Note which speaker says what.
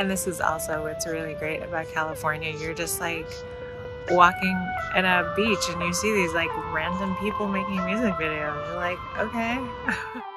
Speaker 1: And this is also what's really great about California. You're just like walking in a beach and you see these like random people making music videos. You're like, okay.